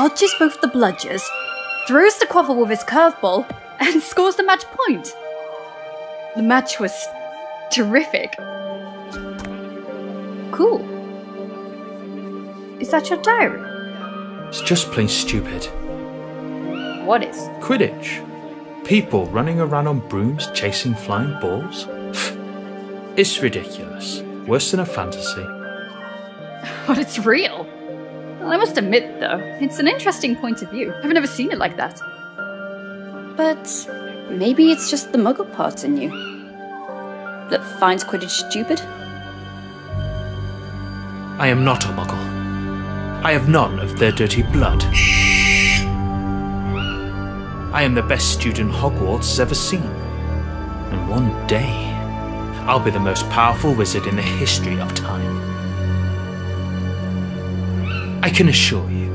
dodges both the bludgers, throws the quaffle with his curveball, and scores the match point. The match was terrific. Cool. Is that your diary? It's just plain stupid. What is? Quidditch. People running around on brooms chasing flying balls. it's ridiculous. Worse than a fantasy. But it's real. Well, I must admit, though, it's an interesting point of view. I've never seen it like that. But maybe it's just the muggle part in you that finds Quidditch stupid? I am not a muggle. I have none of their dirty blood. I am the best student Hogwarts has ever seen. And one day, I'll be the most powerful wizard in the history of time. I can assure you.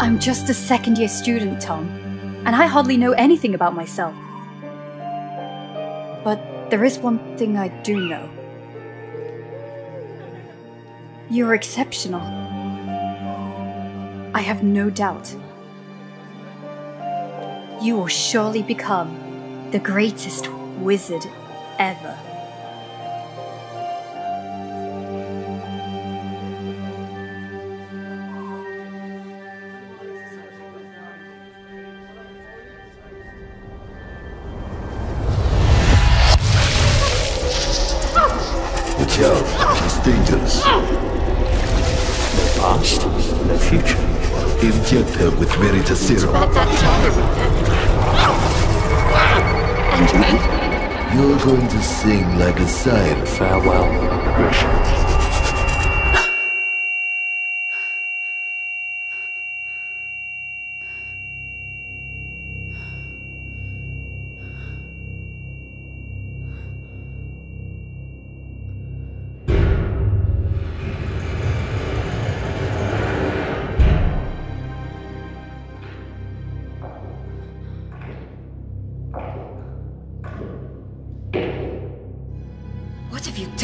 I'm just a second year student, Tom, and I hardly know anything about myself. But there is one thing I do know. You're exceptional. I have no doubt. You will surely become the greatest wizard ever.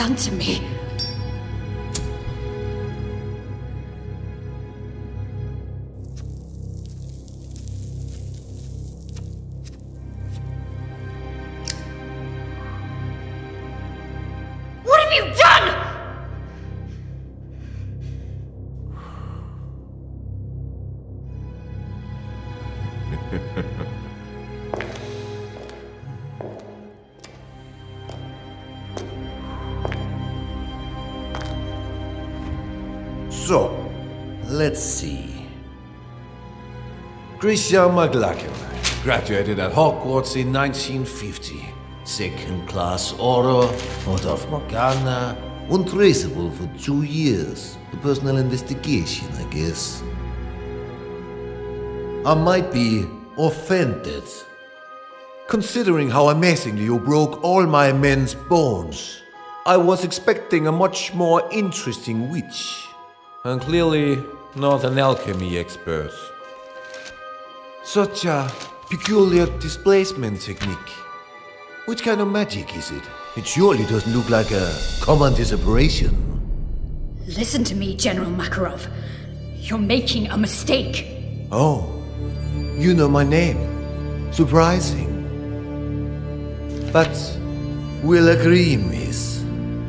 Done to me? Christian McLagan graduated at Hogwarts in 1950. Second class order, out of Morgana, untraceable for two years. A personal investigation, I guess. I might be offended, considering how amazingly you broke all my men's bones. I was expecting a much more interesting witch. And clearly not an alchemy expert. Such a peculiar displacement technique. Which kind of magic is it? It surely doesn't look like a common disapparition. Listen to me, General Makarov. You're making a mistake. Oh, you know my name. Surprising. But we'll agree, miss,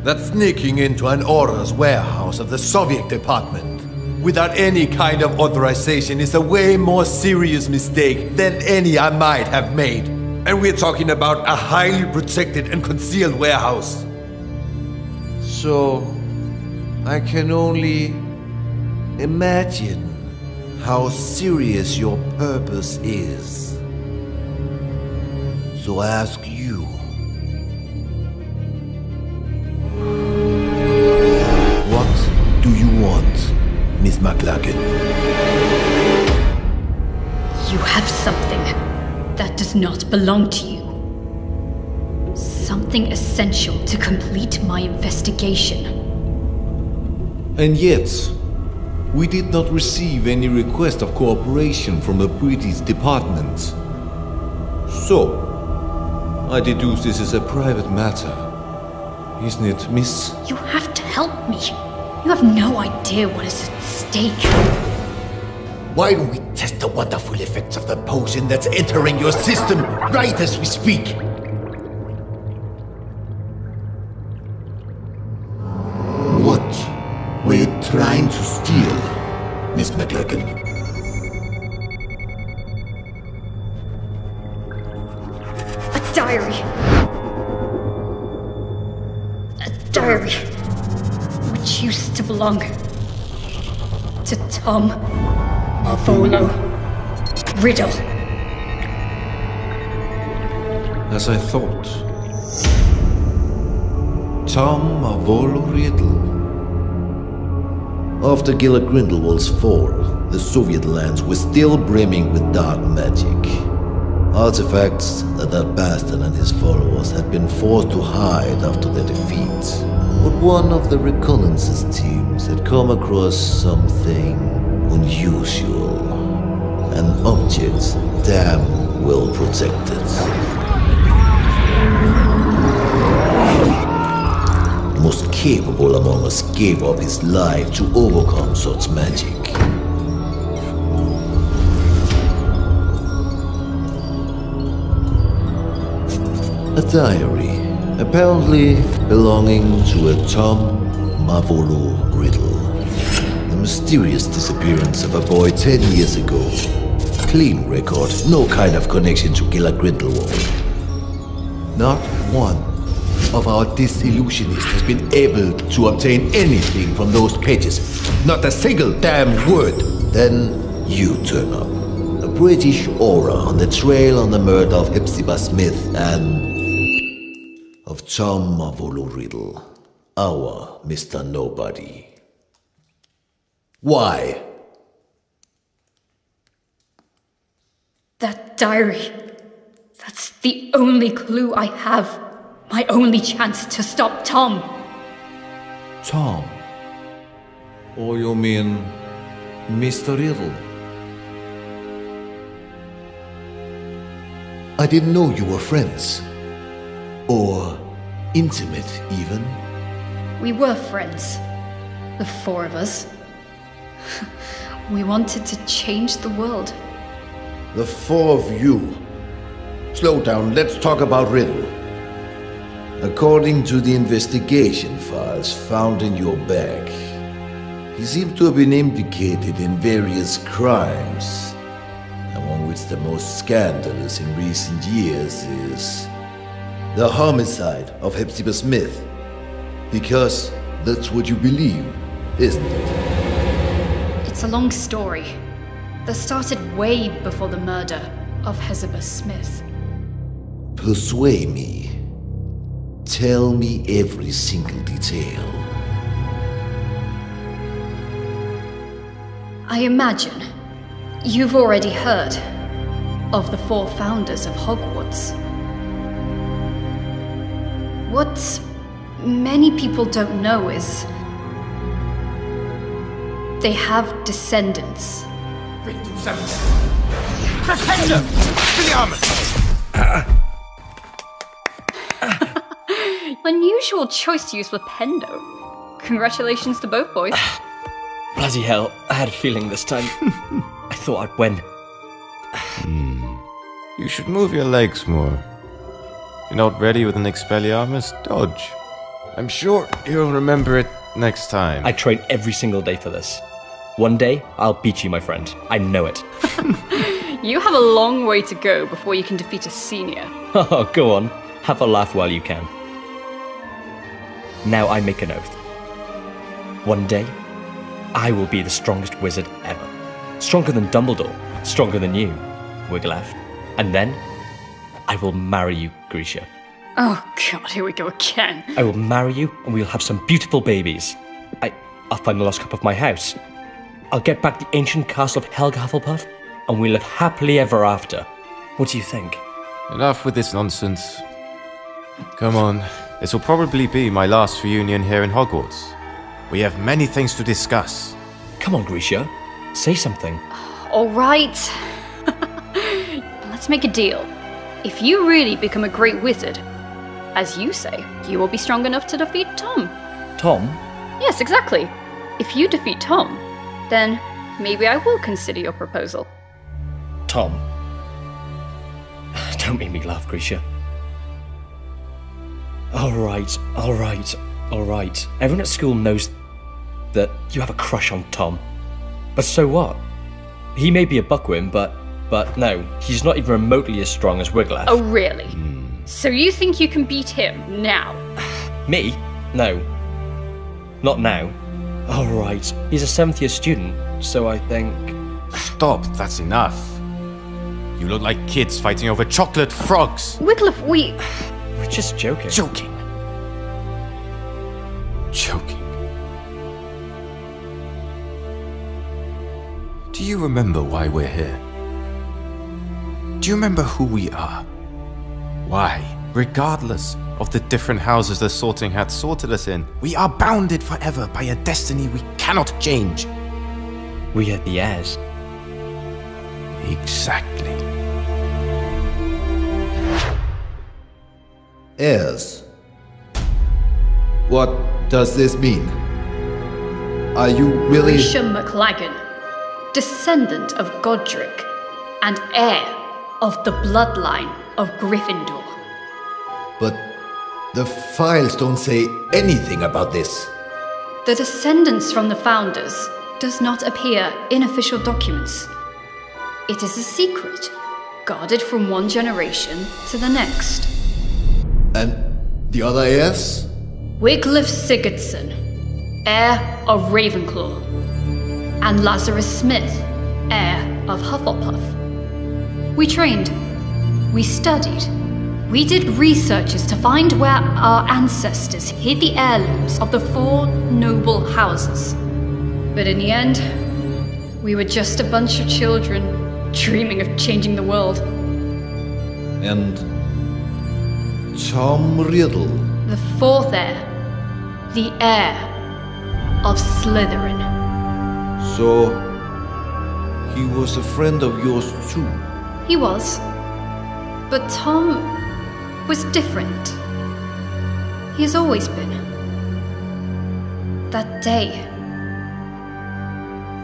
that sneaking into an Auror's warehouse of the Soviet department without any kind of authorization is a way more serious mistake than any I might have made. And we're talking about a highly protected and concealed warehouse. So, I can only imagine how serious your purpose is. So I ask McLagan? You have something that does not belong to you. Something essential to complete my investigation. And yet, we did not receive any request of cooperation from the British department. So, I deduce this is a private matter. Isn't it, Miss? You have to help me. You have no idea what is at mistake. Why don't we test the wonderful effects of the potion that's entering your system right as we speak? What we're trying to steal, Miss McLagan. A diary. A diary. Which used to belong to Tom Marvolo Riddle. As I thought. Tom Marvolo Riddle. After Gellert Grindelwald's fall, the Soviet lands were still brimming with dark magic. Artifacts that that bastard and his followers had been forced to hide after their defeat. But one of the reconnaissance teams had come across something unusual. An object damn well protected. most capable among us gave up his life to overcome such magic. A diary, apparently belonging to a Tom Marvolo Riddle. The mysterious disappearance of a boy 10 years ago. Clean record, no kind of connection to Gellert Grindelwald. Not one of our disillusionists has been able to obtain anything from those pages. Not a single damn word. Then you turn up. A British Auror on the trail on the murder of Hepzibah Smith and Tom Riddle, our Mr. Nobody. Why? That diary. That's the only clue I have. My only chance to stop Tom. Tom. Or you mean Mr. Riddle? I didn't know you were friends. Or intimate, even. We were friends. The four of us. we wanted to change the world. The four of you. Slow down, let's talk about Riddle. According to the investigation files found in your bag, he seemed to have been implicated in various crimes, among which the most scandalous in recent years is the homicide of Hepzibah Smith. Because that's what you believe, isn't it? It's a long story that started way before the murder of Hepzibah Smith. Persuade me. Tell me every single detail. I imagine you've already heard of the four founders of Hogwarts. What many people don't know is they have descendants. Defender! the armor! Unusual choice to use with Pendo. Congratulations to both boys. Bloody hell, I had a feeling this time. I thought I'd win. Hmm. You should move your legs more. If you're not ready with an Expelliarmus, dodge. I'm sure you'll remember it next time. I train every single day for this. One day, I'll beat you, my friend. I know it. You have a long way to go before you can defeat a senior. Oh, go on. Have a laugh while you can. Now I make an oath. One day, I will be the strongest wizard ever. Stronger than Dumbledore. Stronger than you, Wiglaf. And then, I will marry you, Grisha. Oh god, here we go again. I will marry you, and we'll have some beautiful babies. I, I'll find the lost cup of my house. I'll get back the ancient castle of Helga Hufflepuff, and we'll live happily ever after. What do you think? Enough with this nonsense. Come on, this will probably be my last reunion here in Hogwarts. We have many things to discuss. Come on, Grisha. Say something. Alright. Let's make a deal. If you really become a great wizard, as you say, you will be strong enough to defeat Tom. Tom? Yes, exactly. If you defeat Tom, then maybe I will consider your proposal. Tom. Don't make me laugh, Grisha. Alright, alright, alright. Everyone at school knows. that you have a crush on Tom. But so what? He may be a buckwim, but but no, he's not even remotely as strong as Wiglaf. Oh, really? So you think you can beat him now? Me? No. Not now. Oh, right. He's a seventh year student, so I think. Stop, that's enough. You look like kids fighting over chocolate frogs. Wiglaf, we. We're just joking. Joking. Joking. Do you remember why we're here? Do you remember who we are? Why, regardless of the different houses the sorting hat sorted us in, we are bounded forever by a destiny we cannot change. We are the heirs. Exactly. Heirs. What does this mean? Are you really. Grisha McLagan, descendant of Godric, and heir of the bloodline of Gryffindor. But the files don't say anything about this. The descendants from the founders does not appear in official documents. It is a secret, guarded from one generation to the next. And the other heirs? Wiglaf Sigurdsson, heir of Ravenclaw, and Lazarus Smith, heir of Hufflepuff. We trained, we studied, we did researches to find where our ancestors hid the heirlooms of the four noble houses. But in the end, we were just a bunch of children dreaming of changing the world. And. Tom Riddle. The fourth heir, the heir of Slytherin. So. He was a friend of yours too. He was. But Tom was different. He has always been. That day,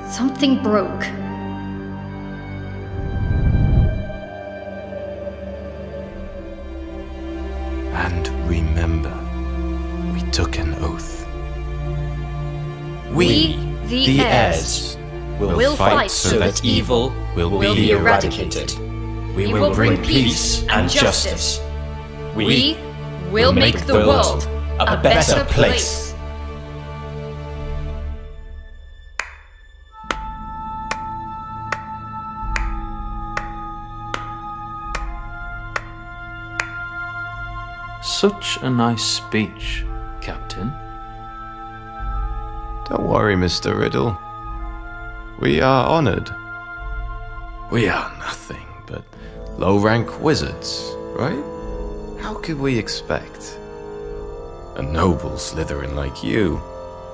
something broke. Fight so that evil will will be be eradicated. We We will bring peace and justice. We will make the world a better place. Such a nice speech, Captain. Don't worry, Mr. Riddle. We are honored. We are nothing but low rank wizards, right? How could we expect a noble Slytherin like you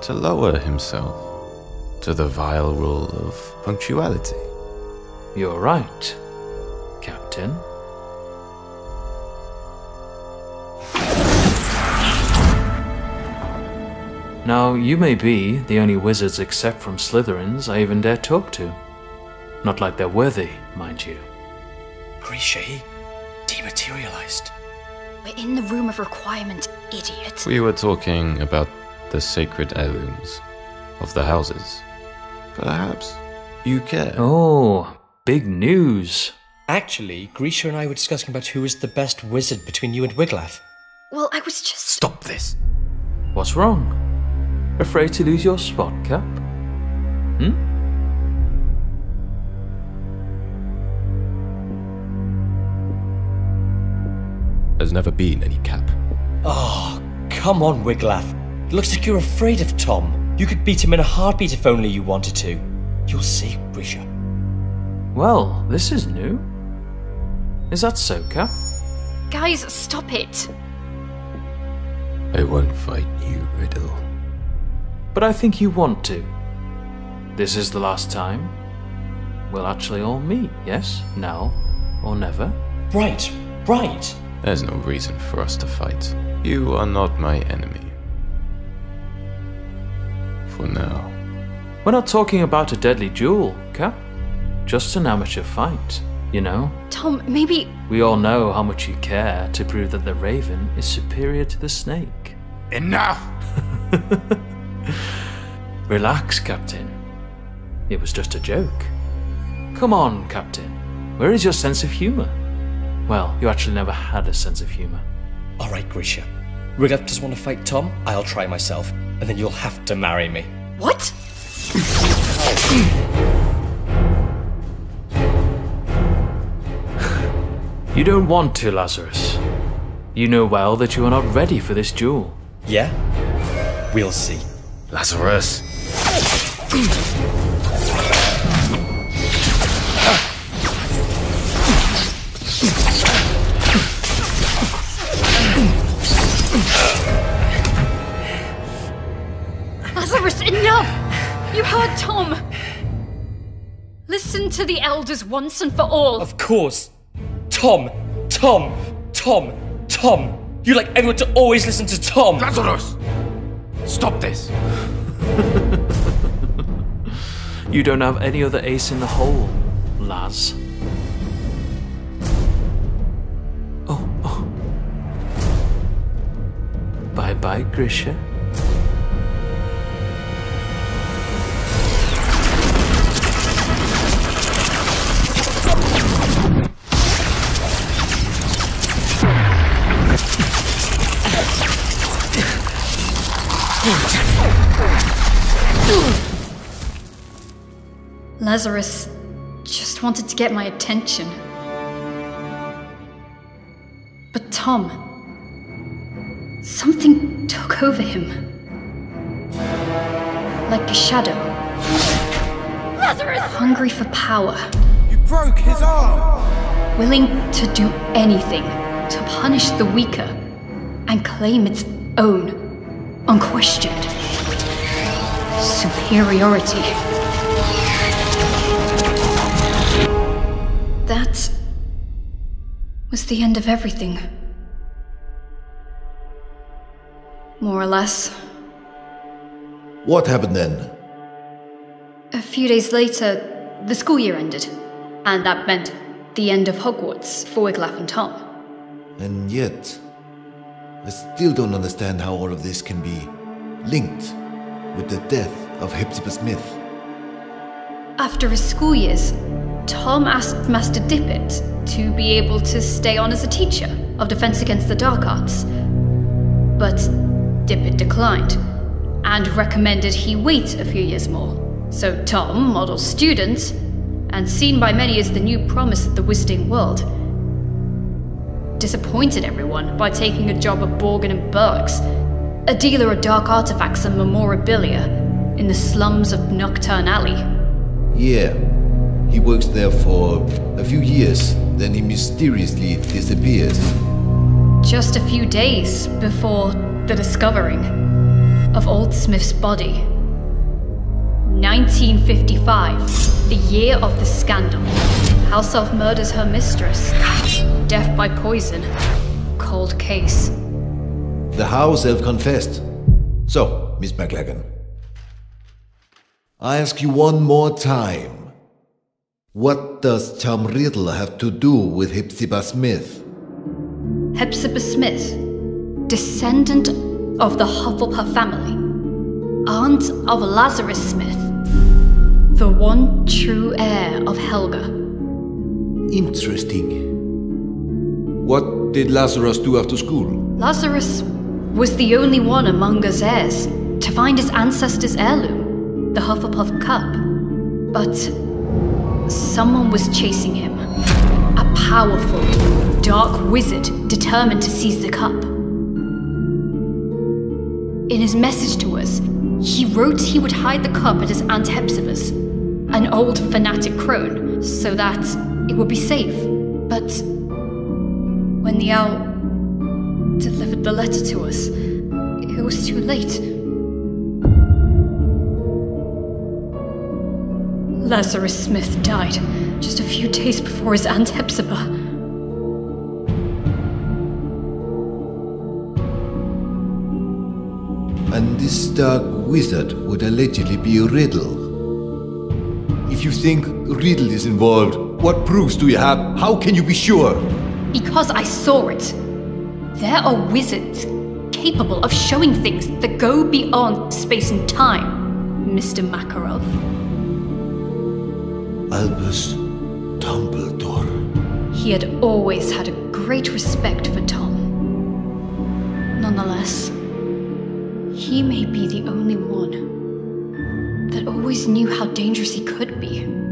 to lower himself to the vile rule of punctuality? You're right, Captain. Now, you may be the only wizards except from Slytherins I even dare talk to. Not like they're worthy, mind you. Grisha, he dematerialized. We're in the room of requirement, idiot. We were talking about the sacred heirlooms of the houses. Perhaps you care. Oh, big news. Actually, Grisha and I were discussing about who is the best wizard between you and Wiglaf. Well, I was just. Stop this! What's wrong? Afraid to lose your spot, Cap? Hmm? There's never been any cap. Oh, come on, Wiglaf. It looks like you're afraid of Tom. You could beat him in a heartbeat if only you wanted to. You'll see, Grisha. Well, this is new. Is that so, Cap? Guys, stop it. I won't fight you, Riddle. But I think you want to. This is the last time. We'll actually all meet, yes? Now or never? Right, right. There's no reason for us to fight. You are not my enemy. For now. We're not talking about a deadly duel, Cap. Just an amateur fight, you know? Tom, maybe. We all know how much you care to prove that the raven is superior to the snake. Enough! Relax, Captain. It was just a joke. Come on, Captain. Where is your sense of humour? Well, you actually never had a sense of humour. All right, Grisha. Rigoth just want to fight Tom? I'll try myself, and then you'll have to marry me. What? You don't want to, Lazarus. You know well that you are not ready for this duel. Yeah? We'll see. Lazarus. Lazarus, enough! You heard Tom! Listen to the elders once and for all. Of course. Tom, Tom, Tom, Tom. You like everyone to always listen to Tom. Lazarus! Stop this! You don't have any other ace in the hole, Laz. Oh, oh. Bye bye, Grisha. Lazarus just wanted to get my attention. But Tom. Something took over him. Like a shadow. Lazarus! Hungry for power. You broke his arm! Willing to do anything to punish the weaker and claim its own, unquestioned superiority. That was the end of everything. More or less. What happened then? A few days later, the school year ended, and that meant the end of Hogwarts for Wiglaf and Tom. And yet, I still don't understand how all of this can be linked with the death of Hepzibah Smith. After his school years, Tom asked Master Dippet to be able to stay on as a teacher of Defense Against the Dark Arts. But Dippet declined and recommended he wait a few years more. So Tom, model student, and seen by many as the new promise of the wizarding world, disappointed everyone by taking a job at Borgin and Burkes, a dealer of dark artifacts and memorabilia in the slums of Knockturn Alley. Yeah, he works there for a few years, then he mysteriously disappears. Just a few days before the discovering of Old Smith's body. 1955, the year of the scandal. House Elf murders her mistress. Death by poison. Cold case. The house elf confessed. So, Miss McLagan, I ask you one more time. What does Tom Riddle have to do with Hepzibah Smith? Hepzibah Smith, descendant of the Hufflepuff family, aunt of Lazarus Smith, the one true heir of Helga. Interesting. What did Lazarus do after school? Lazarus was the only one among us heirs to find his ancestor's heirloom, the Hufflepuff Cup. But someone was chasing him. A powerful, dark wizard determined to seize the cup. In his message to us, he wrote he would hide the cup at his Aunt Hepzibah's, an old fanatic crone, so that it would be safe. But when the owl delivered the letter to us, it was too late. Lazarus Smith died just a few days before his Aunt Hepzibah. And this dark wizard would allegedly be Riddle. If you think Riddle is involved, what proofs do you have? How can you be sure? Because I saw it. There are wizards capable of showing things that go beyond space and time. Mr. Makarov? Albus Dumbledore. He had always had a great respect for Tom. Nonetheless, he may be the only one that always knew how dangerous he could be.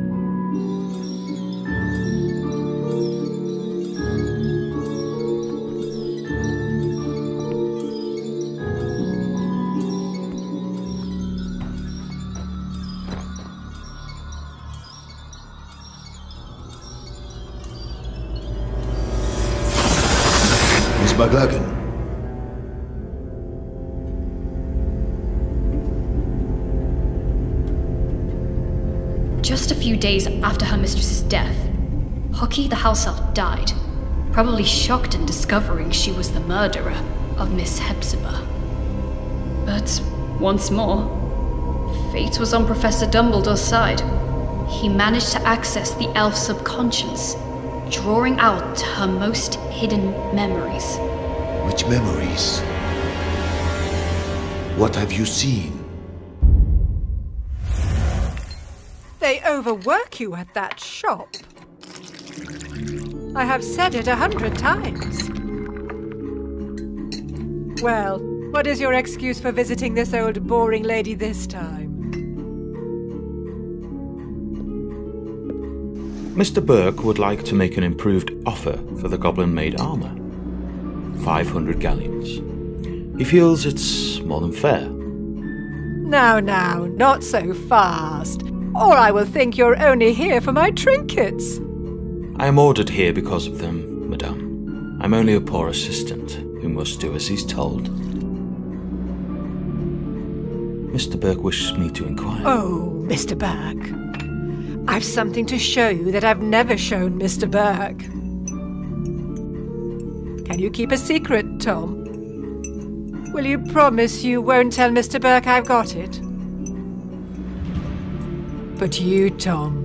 Probably shocked in discovering she was the murderer of Miss Hepzibah. But once more, fate was on Professor Dumbledore's side. He managed to access the elf's subconscious, drawing out her most hidden memories. Which memories? What have you seen? They overwork you at that shop. I have said it a hundred times. Well, what is your excuse for visiting this old boring lady this time? Mr. Burke would like to make an improved offer for the goblin made armor 500 galleons. He feels it's more than fair. Now, now, not so fast. Or I will think you're only here for my trinkets. I am ordered here because of them, madame. I'm only a poor assistant who must do as he's told. Mr. Burke wishes me to inquire. Oh, Mr. Burke. I've something to show you that I've never shown Mr. Burke. Can you keep a secret, Tom? Will you promise you won't tell Mr. Burke I've got it? But you, Tom,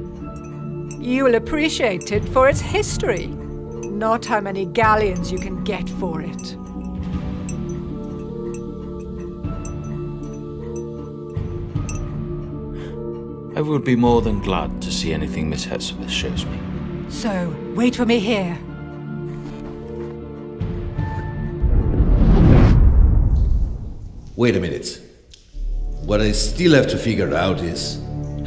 you will appreciate it for its history, not how many galleons you can get for it. I would be more than glad to see anything Miss Hepzibah shows me. So, wait for me here. Wait a minute. What I still have to figure out is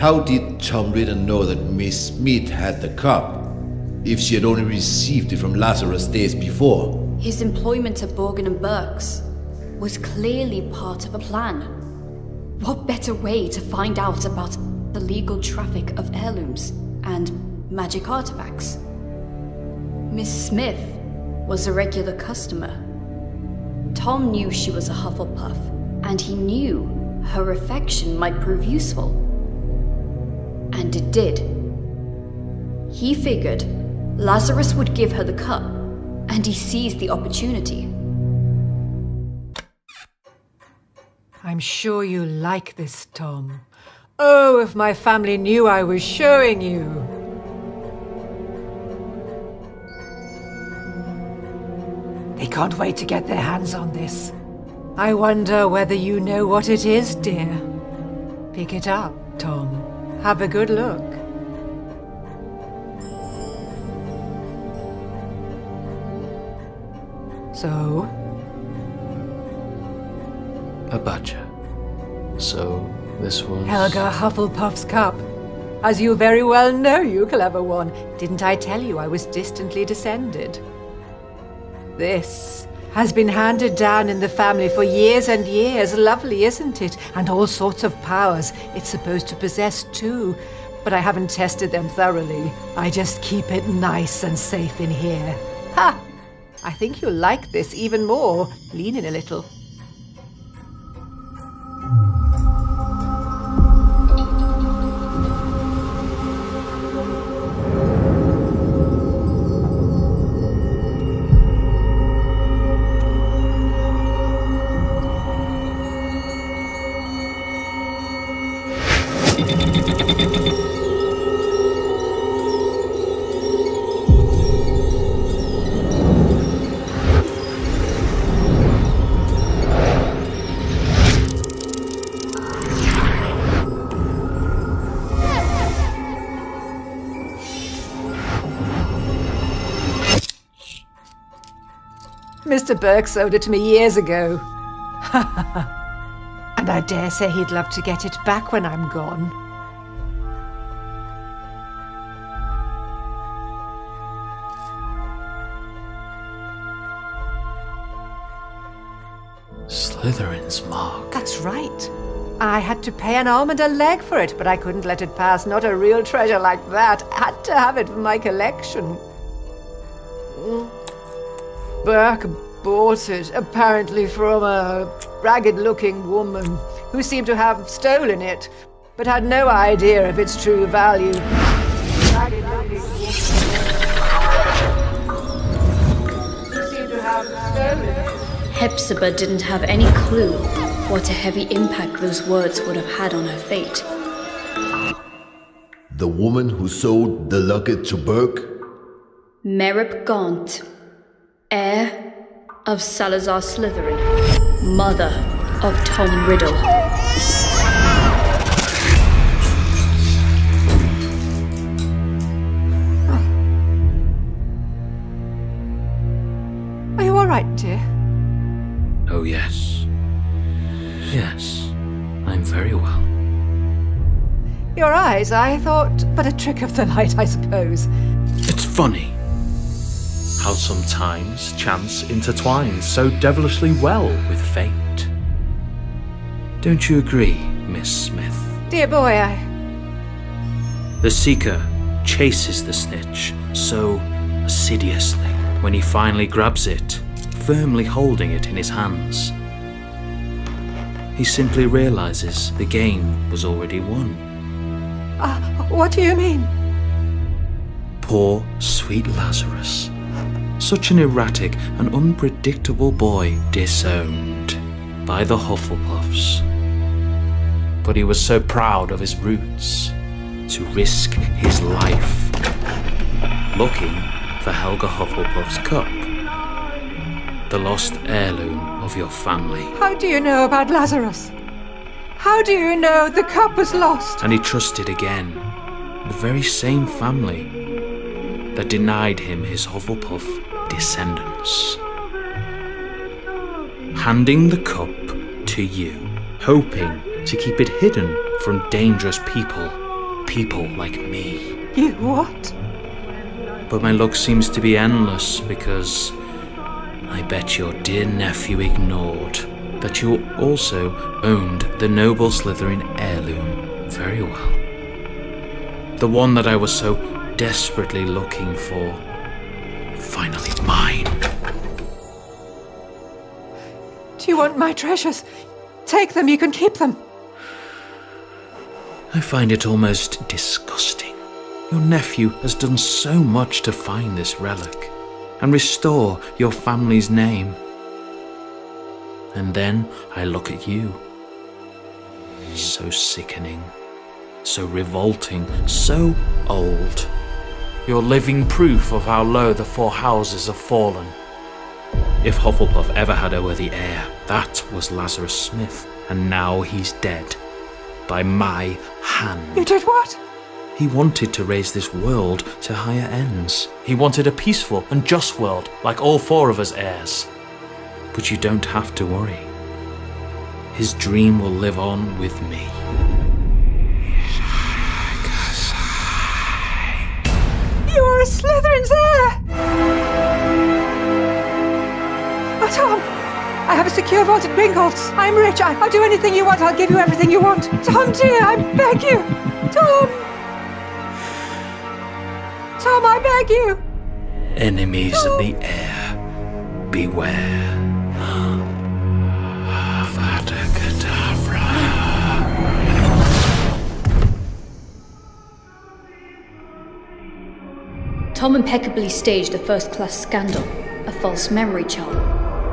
how did Tom Riddle know that Miss Smith had the cup if she had only received it from Lazarus days before? His employment at Borgin and Burke's was clearly part of a plan. What better way to find out about the legal traffic of heirlooms and magic artifacts? Miss Smith was a regular customer. Tom knew she was a Hufflepuff, and he knew her affection might prove useful. And it did. He figured Lazarus would give her the cup, and he seized the opportunity. I'm sure you like this, Tom. Oh, if my family knew I was showing you. They can't wait to get their hands on this. I wonder whether you know what it is, dear. Pick it up. Have a good look. So, A badger. So, this was. Helga Hufflepuff's cup. As you very well know, you clever one. Didn't I tell you I was distantly descended? This has been handed down in the family for years and years. Lovely, isn't it? And all sorts of powers it's supposed to possess, too. But I haven't tested them thoroughly. I just keep it nice and safe in here. Ha! I think you'll like this even more. Lean in a little. Mr. Burke sold it to me years ago. and I dare say he'd love to get it back when I'm gone. Slytherin's mark. That's right. I had to pay an arm and a leg for it, but I couldn't let it pass. Not a real treasure like that. Had to have it for my collection. Burke bought it, apparently from a ragged looking woman who seemed to have stolen it, but had no idea of its true value. Ragged-looking woman who seemed to have stolen it. Hepzibah didn't have any clue what a heavy impact those words would have had on her fate. The woman who sold the locket to Burke? Merope Gaunt, heir of Salazar Slytherin, mother of Tom Riddle. Are you all right, dear? Oh, yes. Yes, I'm very well. Your eyes, I thought, but a trick of the light, I suppose. It's funny how sometimes chance intertwines so devilishly well with fate. Don't you agree, Miss Smith? Dear boy, I. The Seeker chases the snitch so assiduously when he finally grabs it, firmly holding it in his hands. He simply realizes the game was already won. Uh, what do you mean? Poor, sweet Lazarus. Such an erratic and unpredictable boy disowned by the Hufflepuffs. But he was so proud of his roots to risk his life looking for Helga Hufflepuff's cup, the lost heirloom of your family. How do you know about Lazarus? How do you know the cup was lost? And he trusted again the very same family that denied him his Hufflepuff descendants. Handing the cup to you, hoping to keep it hidden from dangerous people, people like me. You what? But my luck seems to be endless because I bet your dear nephew ignored that you also owned the noble Slytherin heirloom very well. The one that I was so desperately looking for. Finally mine. Do you want my treasures? Take them, you can keep them. I find it almost disgusting. Your nephew has done so much to find this relic and restore your family's name. And then I look at you. So sickening, so revolting, so old. You're living proof of how low the four houses have fallen. If Hufflepuff ever had a worthy heir, that was Lazarus Smith, and now he's dead. By my hand. You did what? He wanted to raise this world to higher ends. He wanted a peaceful and just world, like all four of us heirs. But you don't have to worry. His dream will live on with me. You are Slytherin's heir! Oh, Tom! I have a secure vault at Gringotts. I'm rich. I, I'll do anything you want. I'll give you everything you want. Tom, dear, I beg you. Tom! Tom, I beg you. Enemies of the heir, beware. Tom impeccably staged a first class scandal, a false memory charm,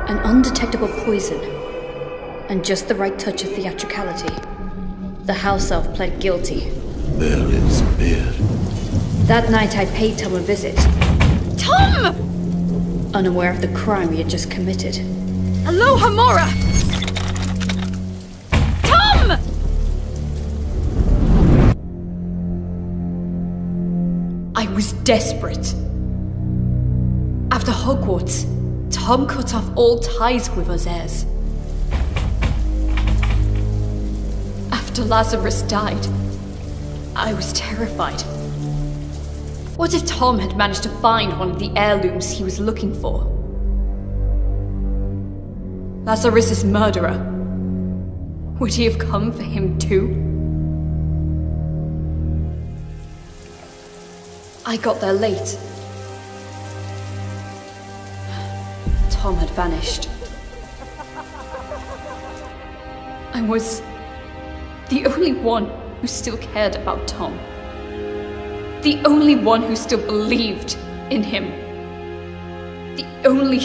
an undetectable poison, and just the right touch of theatricality. The house elf pled guilty. Merlin's beard. That night I paid Tom a visit, Tom! unaware of the crime he had just committed. Hello, Hamora! Was desperate. After Hogwarts, Tom cut off all ties with us heirs. After Lazarus died, I was terrified. What if Tom had managed to find one of the heirlooms he was looking for? Lazarus's murderer. Would he have come for him too? I got there late. Tom had vanished. I was the only one who still cared about Tom. The only one who still believed in him. The only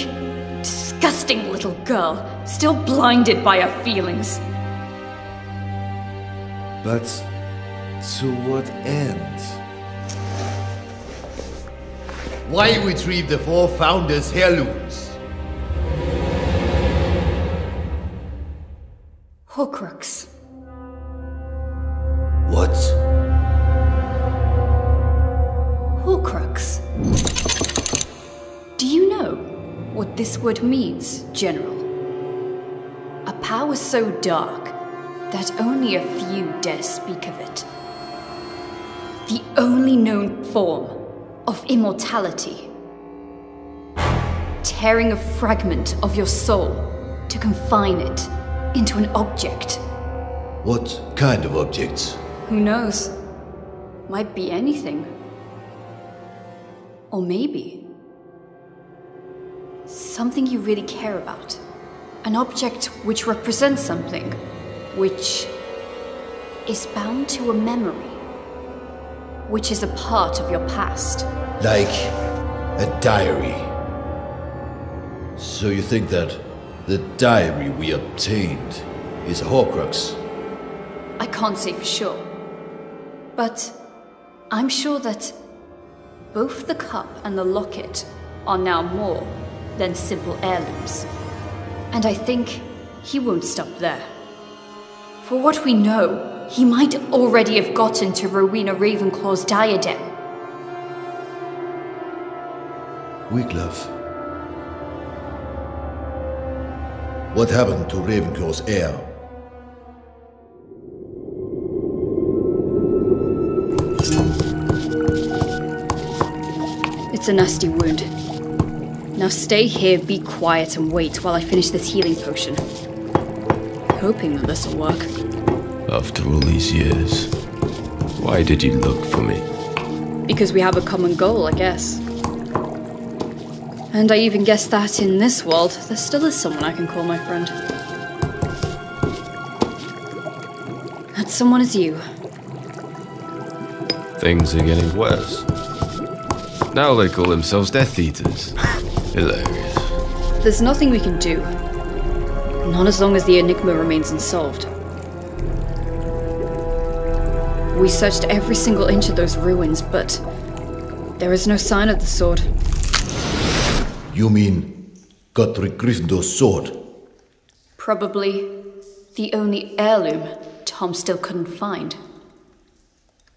disgusting little girl still blinded by her feelings. But to what end? Why retrieve the four founders' heirlooms? Horcrux. What? Horcrux. Do you know what this word means, General? A power so dark that only a few dare speak of it. The only known form of immortality. Tearing a fragment of your soul to confine it into an object. What kind of objects? Who knows? Might be anything. Or maybe something you really care about. An object which represents something, which is bound to a memory, which is a part of your past. Like a diary. So you think that the diary we obtained is a Horcrux? I can't say for sure. But I'm sure that both the cup and the locket are now more than simple heirlooms. And I think he won't stop there. For what we know, he might already have gotten to Rowena Ravenclaw's diadem. Wiglaf. What happened to Ravenclaw's heir? It's a nasty wound. Now stay here, be quiet, and wait while I finish this healing potion. Hoping that this'll work. After all these years, why did you look for me? Because we have a common goal, I guess. And I even guess that in this world, there still is someone I can call my friend. That someone is you. Things are getting worse. Now they call themselves Death Eaters. Hilarious. There's nothing we can do. Not as long as the enigma remains unsolved. We searched every single inch of those ruins, but there is no sign of the sword. You mean Godric Gryffindor's sword? Probably the only heirloom Tom still couldn't find.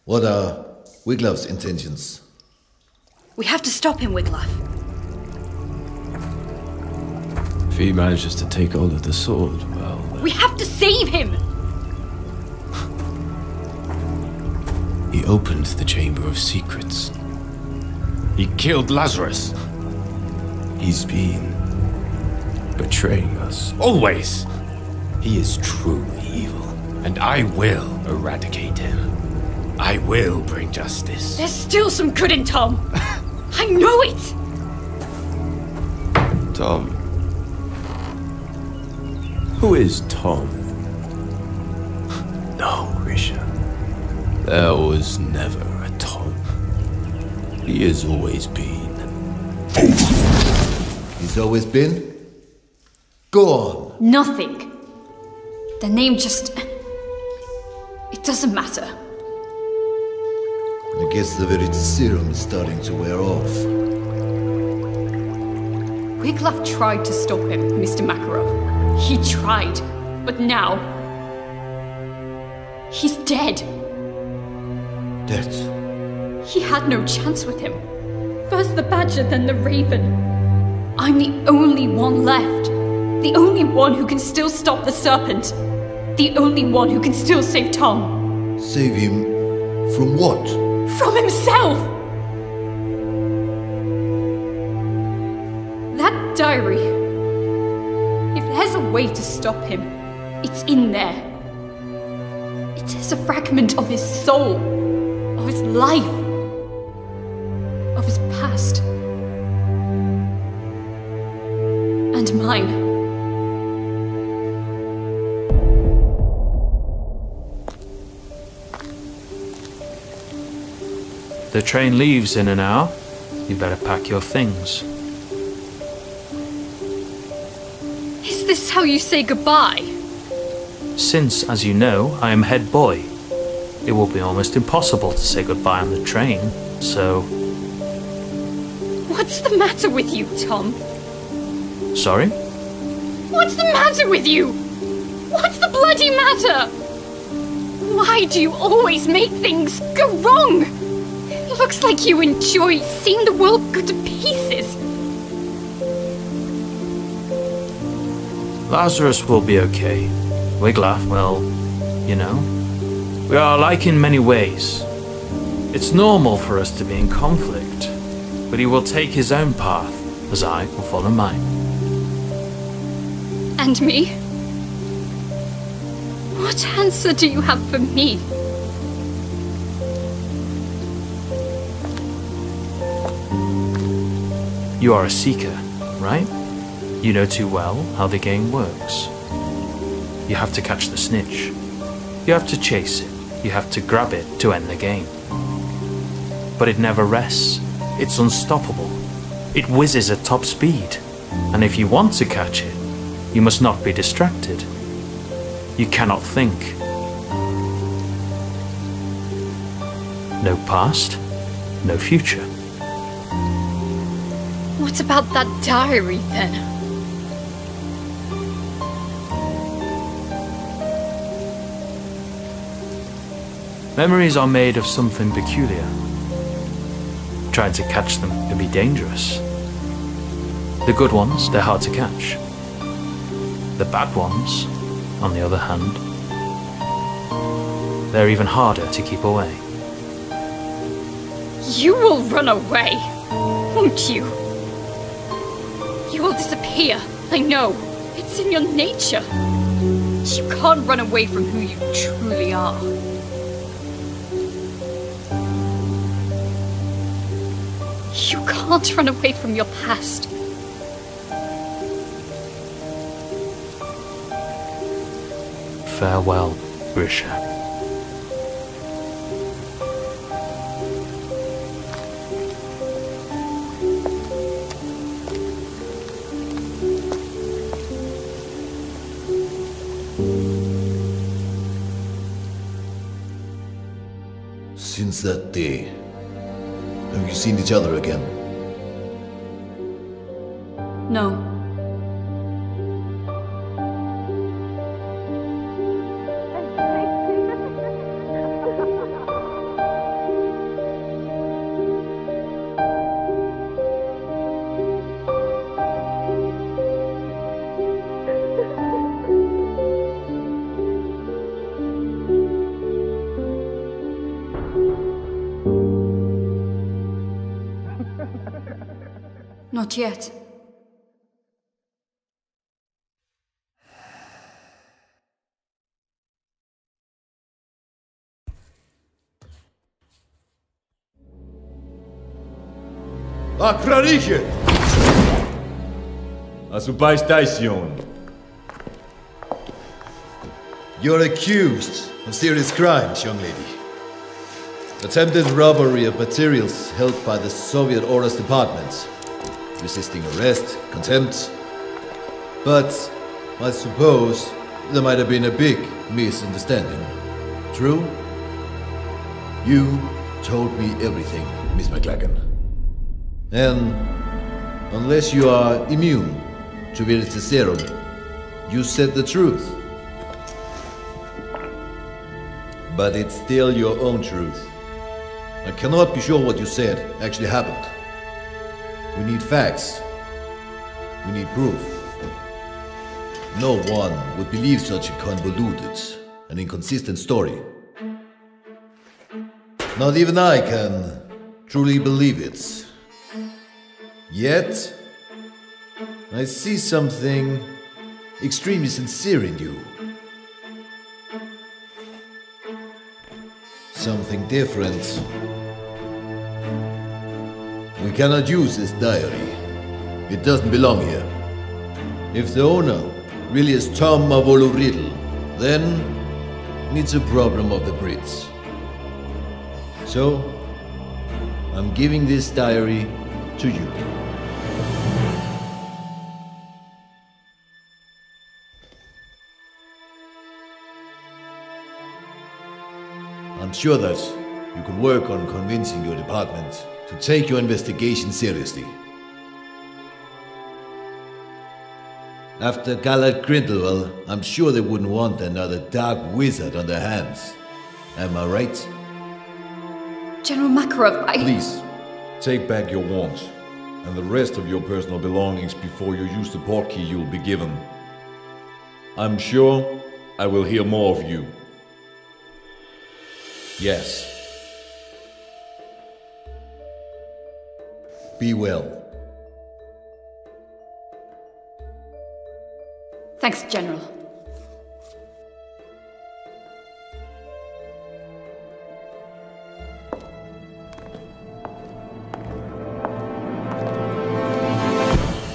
What are Wiglaf's intentions? We have to stop him, Wiglaf. If he manages to take hold of the sword, well, then We have to save him! He opened the Chamber of Secrets. He killed Lazarus. He's been betraying us. Always. He is truly evil, and I will eradicate him. I will bring justice. There's still some good in Tom! I know it! Tom. Who is Tom? No, Grisha. There was never a Tom. He has always been. He's always been? Go on. Nothing. The name just. It doesn't matter. I guess the Veritaserum is starting to wear off. Wiglaf tried to stop him, Mr. Makarov. He tried. But now. He's dead. Dead. He had no chance with him. First the badger, then the raven. I'm the only one left. The only one who can still stop the serpent. The only one who can still save Tom. Save him from what? From himself! That diary. If there's a way to stop him, it's in there. It is a fragment of his soul, of his life, of his past. And mine. The train leaves in an hour. You better pack your things. Is this how you say goodbye? Since, as you know, I am head boy, it will be almost impossible to say goodbye on the train, so. What's the matter with you, Tom? Sorry? What's the matter with you? What's the bloody matter? Why do you always make things go wrong? It looks like you enjoy seeing the world go to pieces. Lazarus will be okay. Wiglaf, well, you know. We are alike in many ways. It's normal for us to be in conflict, but he will take his own path, as I will follow mine. And me? What answer do you have for me? You are a seeker, right? You know too well how the game works. You have to catch the snitch. You have to chase it. You have to grab it to end the game. But it never rests. It's unstoppable. It whizzes at top speed. And if you want to catch it, you must not be distracted. You cannot think. No past, no future. What about that diary then? Memories are made of something peculiar. Trying to catch them can be dangerous. The good ones, they're hard to catch. The bad ones, on the other hand, they're even harder to keep away. You will run away, won't you? You will disappear, I know. It's in your nature. You can't run away from who you truly are. You can't run away from your past. Farewell, Grisha. Since that day, have you seen each other again? No. Not yet. Akrariche! Asubay Station. You're accused of serious crimes, young lady. Attempted robbery of materials held by the Soviet Auror's Department. Resisting arrest, contempt. But I suppose there might have been a big misunderstanding. True? You told me everything, Miss McLagan. And unless you are immune to Veritaserum, you said the truth. But it's still your own truth. I cannot be sure what you said actually happened. We need facts. We need proof. No one would believe such a convoluted and inconsistent story. Not even I can truly believe it. Yet, I see something extremely sincere in you. Something different. We cannot use this diary. It doesn't belong here. If the owner really is Tom Marvolo Riddle, then it's a problem of the Brits. So, I'm giving this diary to you. I'm sure that you can work on convincing your department to take your investigation seriously. After Gellert Grindelwald, I'm sure they wouldn't want another dark wizard on their hands. Am I right? General Makarov, I. Please, take back your wand and the rest of your personal belongings before you use the portkey you will be given. I'm sure I will hear more of you. Yes. Be well. Thanks, General.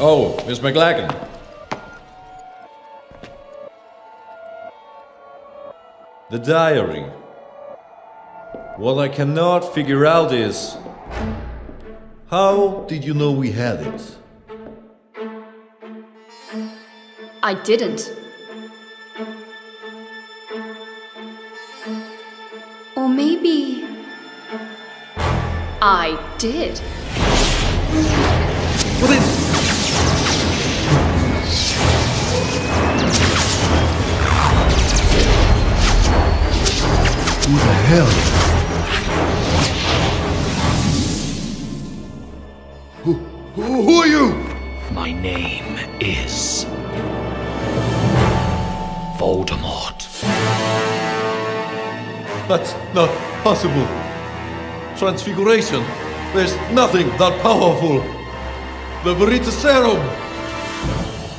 Oh, Miss McLagan. The diary. What I cannot figure out is How did you know we had it? I didn't. Or maybe. I did. What is. Who the hell? Who, are you? My name is. Voldemort. That's not possible. Transfiguration. There's nothing that powerful. The Veritaserum.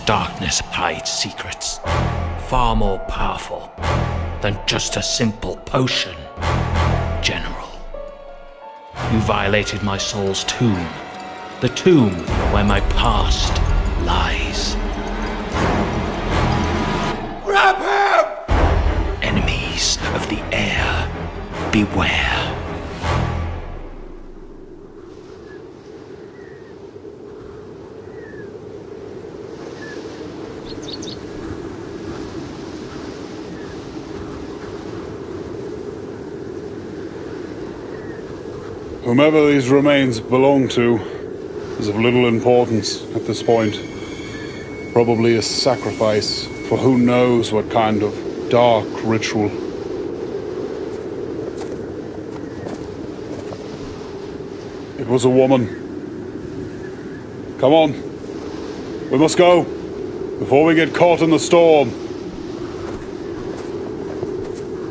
Darkness hides secrets far more powerful than just a simple potion. General, you violated my soul's tomb, the tomb where my past lies. Grab him! Enemies of the heir, beware. Whomever these remains belong to is of little importance at this point. Probably a sacrifice for who knows what kind of dark ritual. It was a woman. Come on. We must go before we get caught in the storm.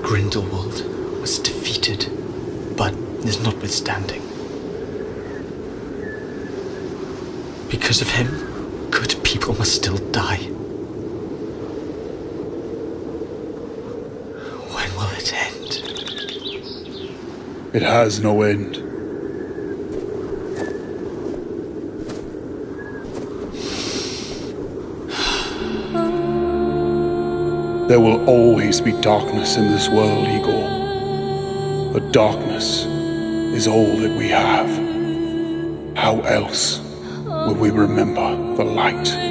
Grindelwald was defeated, but is notwithstanding. Because of him, good people must still die. When will it end? It has no end. There will always be darkness in this world, Igor. But darkness is all that we have. How else will we remember the light?